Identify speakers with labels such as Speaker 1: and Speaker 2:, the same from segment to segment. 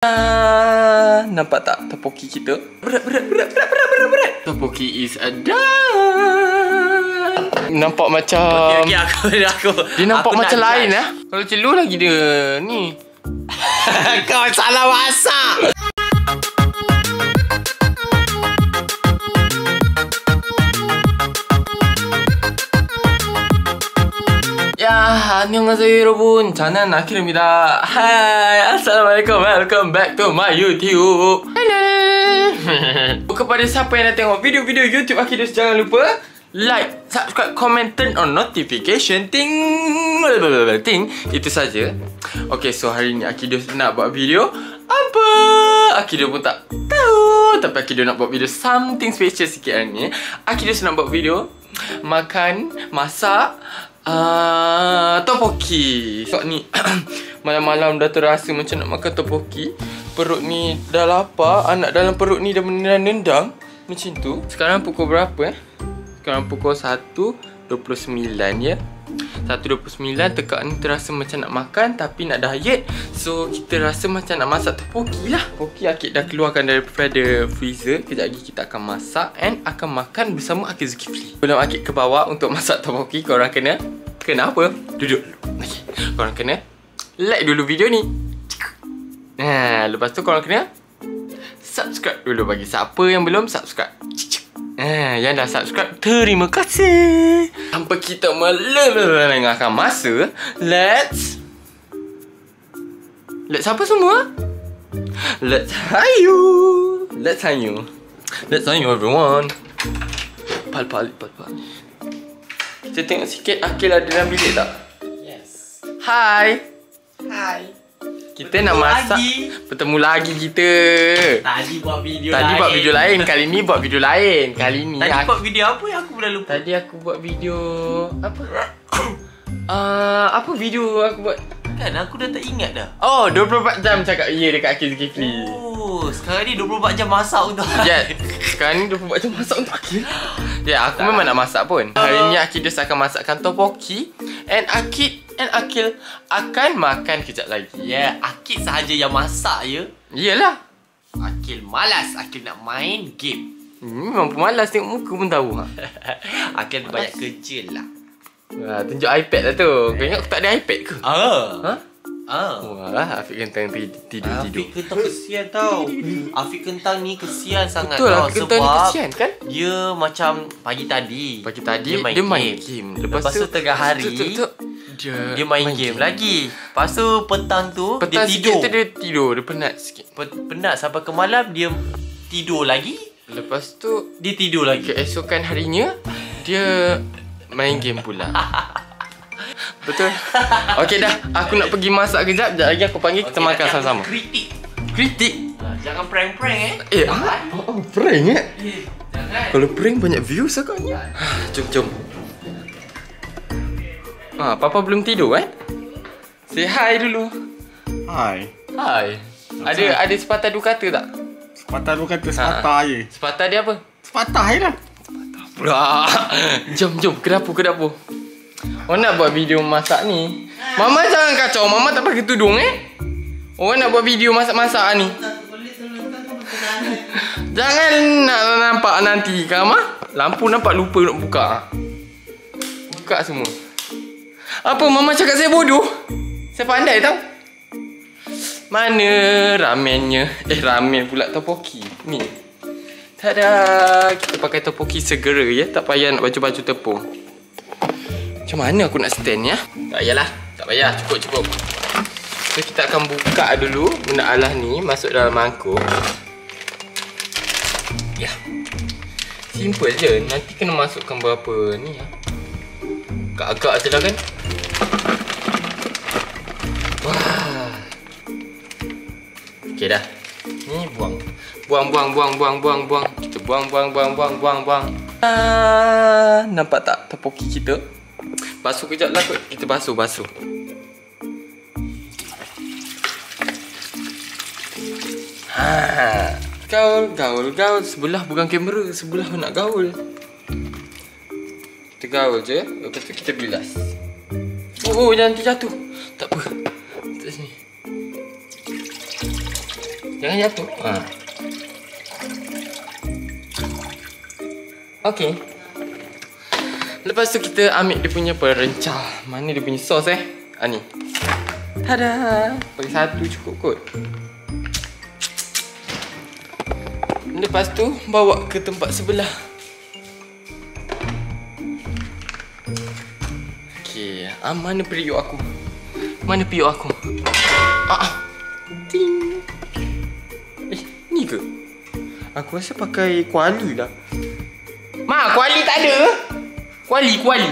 Speaker 1: Ah, nampak tak topoki kita? Berat, berat, berat, berat, berat, berat, berat. Topoki is a done. Nampak macam...
Speaker 2: Okay, okay, aku, aku,
Speaker 1: Dia nampak
Speaker 2: aku
Speaker 1: macam lain
Speaker 2: judge.
Speaker 1: lah. Kalau celur lagi dia ni.
Speaker 2: Kau salah masak.
Speaker 1: Ya, 안녕하세요 여러분. 저는 아키르입니다. Hai, Assalamualaikum. Welcome back to my YouTube. Hello. Kepada siapa yang nak tengok video-video YouTube Akidus, jangan lupa like, subscribe, comment, turn on notification ting. ting. Itu saja. Okay, so hari ni Akidus nak buat video apa? Akidus pun tak tahu. Tapi Akidus nak buat video something special sikit hari ni. Akidus nak buat video makan, masak, uh, topoki. Sebab ni malam-malam dah terasa macam nak makan topoki. Perut ni dah lapar, anak dalam perut ni dah menendang-nendang. Macam tu. Sekarang pukul berapa eh? Sekarang pukul 1.29 ya. 1.29 tekak ni terasa macam nak makan tapi nak diet. So kita rasa macam nak masak topoki lah. Topoki Akid dah keluarkan daripada freezer. Kejap lagi kita akan masak and akan makan bersama Akid Zulkifli. Sebelum Akid ke bawah untuk masak topoki, korang kena kena apa? Duduk dulu. Okay. Korang kena like dulu video ni. Nah, lepas tu korang kena subscribe dulu bagi siapa yang belum subscribe. Eh, yang dah subscribe, terima kasih. Tanpa kita melengahkan masa, let's... Let's apa semua? Let's hayu. Let's hayu. Let's hayu everyone. Pal pal pal pal. Kita tengok sikit Akil ada dalam bilik tak?
Speaker 2: Yes.
Speaker 1: Hai.
Speaker 2: Hai.
Speaker 1: Kita
Speaker 2: Bertemu
Speaker 1: nak masak.
Speaker 2: lagi.
Speaker 1: Bertemu lagi kita.
Speaker 2: Tadi buat video
Speaker 1: Tadi
Speaker 2: lain.
Speaker 1: buat video lain, kali ni buat video lain. Kali ni
Speaker 2: Tadi
Speaker 1: aku-
Speaker 2: buat video apa yang aku dah lupa?
Speaker 1: Tadi aku buat video apa? Ah, uh, apa video aku buat?
Speaker 2: Kan aku dah tak ingat dah.
Speaker 1: Oh, 24 jam cakap ya dekat Akil Zulkifli.
Speaker 2: Oh, sekarang ni 24 jam masak untuk
Speaker 1: Ya, sekarang ni 24 jam masak untuk Akil. Ya, aku memang nak masak pun. Hari ni Akil just akan masakkan topoki and Akid and Akil akan makan kejap lagi.
Speaker 2: Ya, yeah, Akid sahaja yang masak ya.
Speaker 1: Iyalah.
Speaker 2: Akil malas, Akil nak main game.
Speaker 1: Hmm, memang pemalas tengok muka pun tahu. Ha.
Speaker 2: Akil banyak kerja lah.
Speaker 1: Wah, tunjuk iPad lah tu. Kau ingat aku tak ada iPad ke?
Speaker 2: Ah.
Speaker 1: Ha?
Speaker 2: Ah.
Speaker 1: Wah, Afiq kentang tidur-tidur.
Speaker 2: Afiq kentang kesian tau Afiq kentang ni kesian sangat
Speaker 1: Betul
Speaker 2: tau
Speaker 1: Afiq kentang ni
Speaker 2: Sebab
Speaker 1: kesian kan?
Speaker 2: Dia macam pagi tadi
Speaker 1: Pagi tadi
Speaker 2: dia main,
Speaker 1: dia main
Speaker 2: game.
Speaker 1: game.
Speaker 2: Lepas, tu tengah hari
Speaker 1: tu, tu, tu, dia,
Speaker 2: Dia main, game, lagi Lepas tu petang tu
Speaker 1: Petang
Speaker 2: Dia
Speaker 1: sikit
Speaker 2: tidur
Speaker 1: tu dia tidur, dia penat sikit.
Speaker 2: Pe- Penat sampai ke malam Dia tidur lagi
Speaker 1: Lepas tu
Speaker 2: Dia tidur lagi
Speaker 1: keesokan harinya dia main game pula. Betul? Okey dah, aku nak pergi masak kejap. Sekejap lagi aku panggil kita
Speaker 2: Okey,
Speaker 1: makan sama-sama.
Speaker 2: Kritik
Speaker 1: Kritik.
Speaker 2: Ha, Jangan prank-prank eh
Speaker 1: Eh, ah, oh, prank eh?
Speaker 2: Eh, Jangan
Speaker 1: Kalau prank banyak views agaknya. Jom, jom. Ah, Papa belum tidur eh? Say hi dulu.
Speaker 3: Hai.
Speaker 1: Hai. Ada ada sepatah dua kata tak?
Speaker 3: Sepatah lu kata sepatah je.
Speaker 1: Sepatah dia apa?
Speaker 3: Sepatah je lah.
Speaker 1: Pula. jom, jom. Ke dapur, ke dapur. Orang nak buat video masak ni. Mama jangan kacau. Mama tak pakai tudung eh. Orang nak buat video masak-masak ni. Jangan nak nampak nanti. Kama? Lampu nampak lupa nak buka. Buka semua. Apa mama cakap saya bodoh? Saya pandai tau. Mana ramennya? Eh ramen pula topoki. Ni. Tada! Kita pakai topoki segera ya. Tak payah nak baju-baju tepung. Macam mana aku nak stand ya? Tak payahlah. Tak payah. Cukup, cukup. So kita akan buka dulu benda alah ni masuk dalam mangkuk. Ya. Simple je. Nanti kena masukkan berapa ni ya. Agak-agak je lah kan. Okey dah. Ni buang. Buang buang buang buang buang buang. Kita buang buang buang buang buang buang. Ah, nampak tak topoki kita? Basuh kejap lah kot. Kita basuh basuh. Ha. Gaul, gaul, gaul. Sebelah bukan kamera, sebelah nak gaul. Kita gaul je, lepas tu kita bilas. Oh, oh jangan terjatuh. Tak apa. Jangan jatuh. Ha. Okey. Lepas tu kita ambil dia punya perencah. Mana dia punya sos eh? Ha ni. Tada! Bagi satu cukup kot. Lepas tu bawa ke tempat sebelah. Okey, ah, mana periuk aku? Mana periuk aku? Ah. ah. Ting. Ni ke? Aku rasa pakai kuali lah. Ma, kuali tak ada? Kuali, kuali.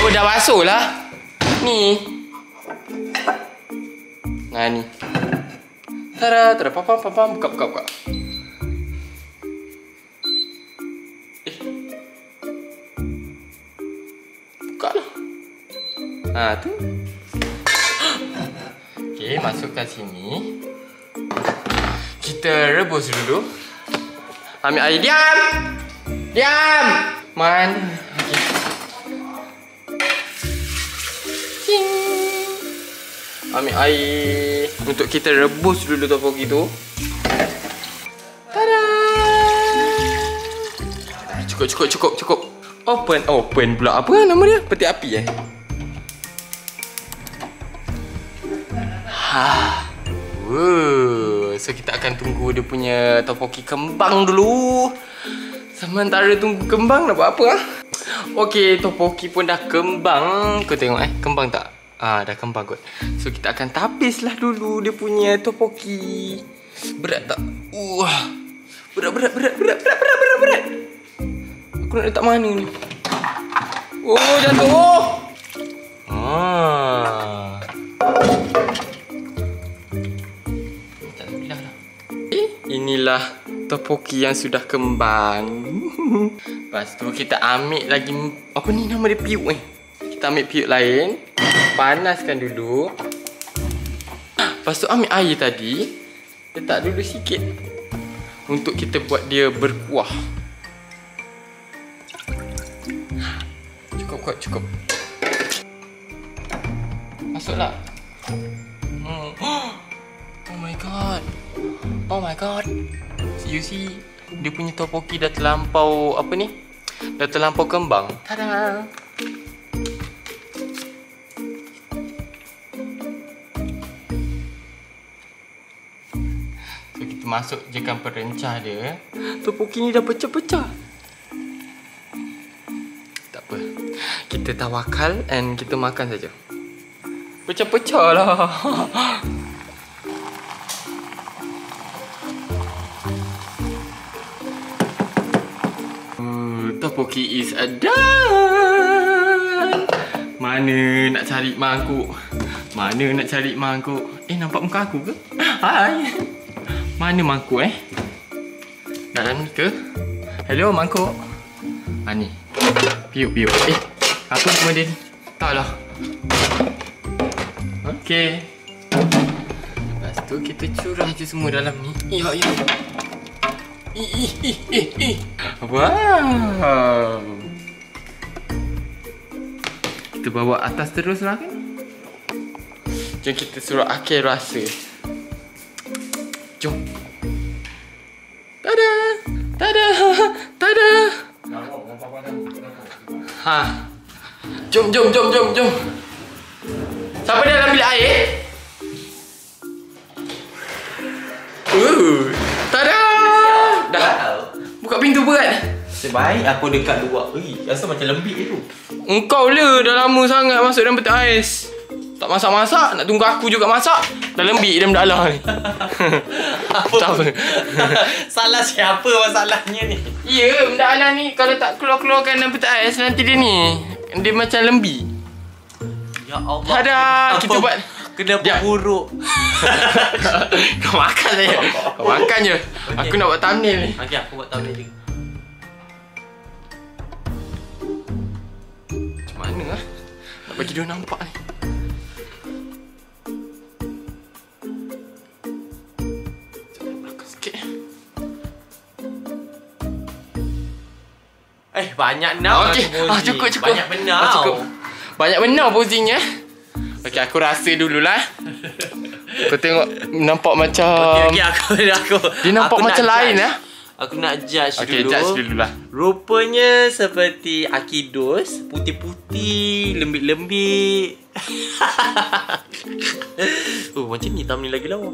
Speaker 1: Oh, dah basuh lah. Ni. Nah, ni. Tada, tada, pam, pam, pam, pam. Buka, buka, buka. Eh. Buka lah. Ha, tu. Okey, masukkan sini. Kita rebus dulu. Ambil air. Diam! Diam! Man. Okey. Cing. Ambil air untuk kita rebus dulu topoki tu. Tada! Cukup, cukup, cukup, cukup. Open, open pula. Apa nama dia? Peti api eh? Ha. Wow. So kita akan tunggu dia punya topoki kembang dulu. Sementara tunggu kembang nak buat apa ah? Okey, topoki pun dah kembang. Kau tengok eh, kembang tak? Ah, dah kembang kot. So kita akan tapislah dulu dia punya topoki. Berat tak? Wah. Berat berat berat berat berat berat berat berat. Aku nak letak mana ni? Oh, jatuh. Oh. Ah. Inilah topoki yang sudah kembang. Lepas tu kita ambil lagi apa ni nama dia piuk eh. Kita ambil piuk lain, panaskan dulu. Lepas tu ambil air tadi, letak dulu sikit untuk kita buat dia berkuah. Cukup kot, cukup. Masuklah. Hmm. Oh my god. You see, dia punya topoki dah terlampau apa ni? Dah terlampau kembang. Tada. So kita masuk jekan perencah dia. Topoki ni dah pecah-pecah. Tak apa. Kita tawakal and kita makan saja. Pecah-pecah lah. Topoki is a done. Mana nak cari mangkuk? Mana nak cari mangkuk? Eh, nampak muka aku ke? Hai. Mana mangkuk eh? Dalam ni ke? Hello, mangkuk. Ha ni. Piuk, piuk. Eh, apa nama dia ni? Tak lah. Okey. Lepas tu kita curah je semua dalam ni. Ya, ya. Wow. Kita bawa atas terus lah kan? Jom kita suruh akhir rasa. Jom. Tada! Tada! Tada! Ha. Jom, jom, jom, jom, jom. Siapa dia nak ambil air? Dah. Pintu berat.
Speaker 2: Sebaik aku dekat luar. Ui, rasa macam lembik tu.
Speaker 1: Engkau le dah lama sangat masuk dalam peti ais. Tak masak-masak, nak tunggu aku juga masak. Dah lembik dalam dalam ni. tak apa.
Speaker 2: Salah siapa masalahnya ni?
Speaker 1: Ya, benda alam ni kalau tak keluar-keluarkan dalam peti ais nanti dia ni. Dia macam lembi.
Speaker 2: Ya Allah.
Speaker 1: Tada, kita buat
Speaker 2: Kenapa
Speaker 1: Ya.
Speaker 2: buruk?
Speaker 1: Kau makan saja. Kau makan je. Aku nak buat thumbnail ni.
Speaker 2: Okey, aku buat thumbnail juga.
Speaker 1: Bagi dia nampak ni.
Speaker 2: Eh, banyak now
Speaker 1: Okey,
Speaker 2: aku
Speaker 1: ah,
Speaker 2: posing.
Speaker 1: cukup cukup.
Speaker 2: Banyak benar.
Speaker 1: Ah, cukup. Banyak benar posingnya. Okey, aku rasa dululah. Kau tengok nampak macam
Speaker 2: Okey, okey, aku, aku
Speaker 1: Dia nampak
Speaker 2: aku
Speaker 1: macam lain eh.
Speaker 2: Aku nak judge
Speaker 1: Okey,
Speaker 2: dulu.
Speaker 1: judge dulu lah.
Speaker 2: Rupanya seperti Akidos, putih-putih, lembik-lembik. oh, macam ni hitam ni lagi lawa.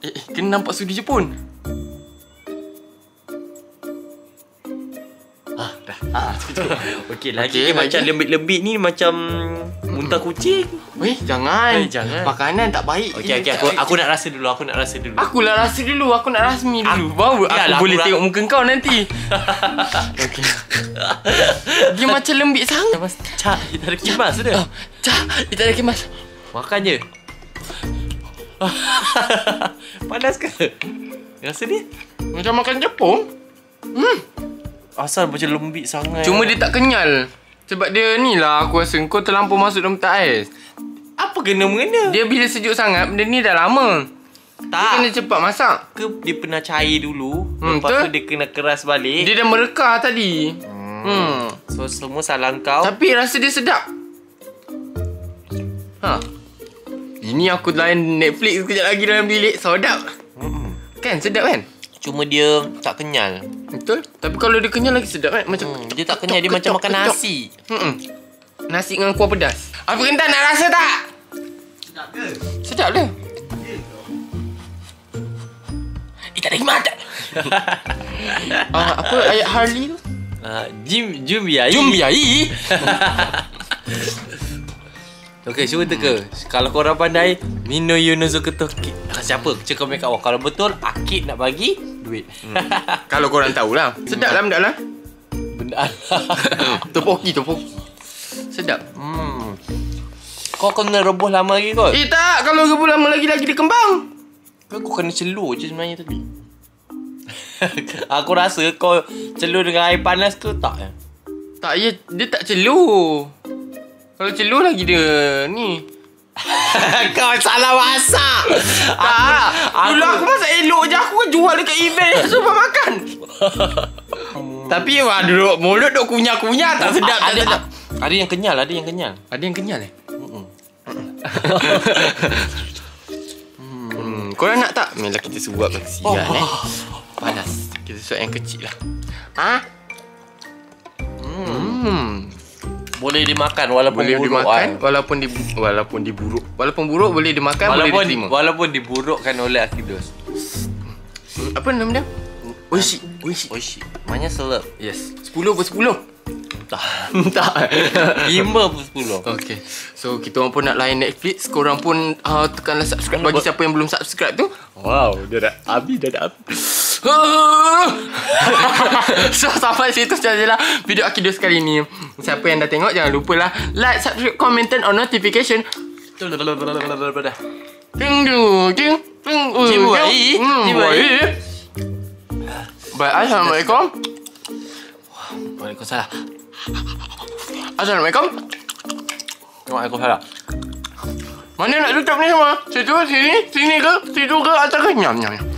Speaker 1: Eh, eh, kena nampak sudi Jepun.
Speaker 2: Ah, dah. Ah, cukup. Okey, lagi okay, macam lembik-lembik ni macam muntah kucing.
Speaker 1: Weh, jangan.
Speaker 2: Eh, jangan.
Speaker 1: Makanan tak baik.
Speaker 2: Okey, okey, aku aku nak rasa dulu, aku nak rasa dulu.
Speaker 1: Aku lah rasa dulu, aku nak rasmi dulu.
Speaker 2: Aku-
Speaker 1: Baru aku
Speaker 2: Biarlah,
Speaker 1: boleh
Speaker 2: aku
Speaker 1: tengok muka kau nanti. Okey. Dia macam lembik sangat.
Speaker 2: Mas cak, kita ada kipas dia.
Speaker 1: Oh, Cah, kita ada kemas.
Speaker 2: Makan je. Panas ke? Rasa dia?
Speaker 1: Macam makan Jepun.
Speaker 2: Asal macam lembik sangat.
Speaker 1: Cuma dia tak kenyal. Sebab dia ni lah aku rasa kau terlampau masuk dalam tak ais.
Speaker 2: apa kena mengena?
Speaker 1: Dia bila sejuk sangat, benda ni dah lama. Dia
Speaker 2: tak.
Speaker 1: kena cepat masak.
Speaker 2: ke dia pernah cair dulu
Speaker 1: Hmm,
Speaker 2: Lepas tu dia kena keras balik
Speaker 1: Dia dah merekah tadi. Hmm.
Speaker 2: So semua salah kau
Speaker 1: Tapi rasa dia sedap. Ha. Ini aku lain Netflix kejap lagi dalam bilik. Sedap. Kan sedap kan?
Speaker 2: Cuma dia tak kenyal
Speaker 1: Betul? Tapi kalau dia kenyal lagi sedap kan? Macam
Speaker 2: hmm, Dia tak kenyal Dia macam makan nasi
Speaker 1: Hmm. Nasi dengan kuah pedas. Apa kentang nak rasa tak?
Speaker 3: Sedap ke?
Speaker 1: Sedap dah. Eh, tak ada khidmat tak? uh, apa ayat Harley tu?
Speaker 2: uh, Jim Jum biai
Speaker 1: Jom biai.
Speaker 2: Okay cuba teka Kalau korang pandai Mino Yunozo Ketoki Siapa? Cakap make up Kalau betul Akid nak bagi Duit
Speaker 1: Kalau korang tahulah. Sedap lah benda lah.
Speaker 2: Benda
Speaker 1: Topoki, topoki. Sedap.
Speaker 2: hmm. Kau kena rebus lama lagi kot
Speaker 1: Eh tak, kalau rebus lama lagi lagi dia kembang.
Speaker 2: Kau kena celur je sebenarnya tadi Aku rasa kau celur dengan air panas ke tak?
Speaker 1: Tak, ya, dia tak celur. Kalau celur lagi dia ni.
Speaker 2: kau salah masak
Speaker 1: Tak, dulu aku masak elok je. Aku kan jual dekat event Sumpah makan. Tapi wah duduk mulut duk kunyah-kunyah tak sedap, tak
Speaker 2: ada,
Speaker 1: sedap.
Speaker 2: ada yang kenyal Ada yang kenyal
Speaker 1: Ada yang kenyal eh? Hmm, korang nak tak? Mela kita suap kesian oh. eh. Panas. Kita suap yang kecil lah. Ha? Hmm.
Speaker 2: Boleh dimakan Walaupun
Speaker 1: Boleh
Speaker 2: buruk
Speaker 1: dimakan
Speaker 2: kan?
Speaker 1: walaupun di walaupun diburuk. Walaupun buruk boleh dimakan boleh
Speaker 2: Walaupun,
Speaker 1: diterima.
Speaker 2: walaupun diburukkan oleh Akidos
Speaker 1: Apa nama dia? Oishi. Oishi.
Speaker 2: Oishi Maknanya selep
Speaker 1: Yes. 10 per 10.
Speaker 2: Tak
Speaker 1: tak.
Speaker 2: Lima pun sepuluh
Speaker 1: Okay So kita orang pun nak layan Netflix Korang pun uh, tekanlah subscribe Bagi siapa yang belum subscribe tu
Speaker 2: Wow Dia dah Abi dah dah Abi
Speaker 1: so sampai situ sajalah video Akidos kali ni Siapa yang dah tengok Jangan lupa lah Like, subscribe, comment and on notification Ting du ting ting u
Speaker 2: Cibu
Speaker 1: ting.
Speaker 2: ai,
Speaker 1: Hmm,
Speaker 2: cibu ai.
Speaker 1: ai. Baik, Assalamualaikum
Speaker 2: Waalaikumsalam
Speaker 1: Assalamualaikum
Speaker 2: Waalaikumsalam
Speaker 1: Mana nak tutup ni semua? Situ, sini, sini ke? Situ ke? Atas ke? Nyam, nyam, nyam